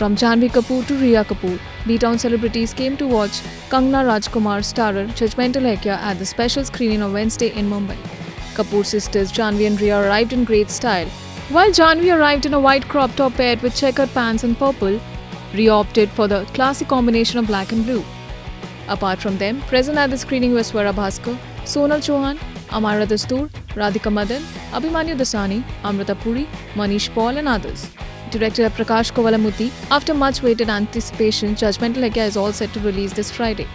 From Janhvi Kapoor to Rhea Kapoor, B-Town celebrities came to watch Kangana Rajkummar starrer Judgementall Hai Kya at the special screening on Wednesday in Mumbai. Kapoor sisters Janhvi and Rhea arrived in great style. While Janhvi arrived in a white crop top paired with checkered pants and purple, Rhea opted for the classic combination of black and blue. Apart from them, present at the screening were Swara Bhaskar, Sonal Chauhan, Amyra Dastur, Radhika Madan, Abhimanyu Dassani, Amrita Puri, Manish Paul and others. Directed by Prakash Kovelamudi, after much waited anticipation, Judgementall Hai Kya is all set to release this Friday.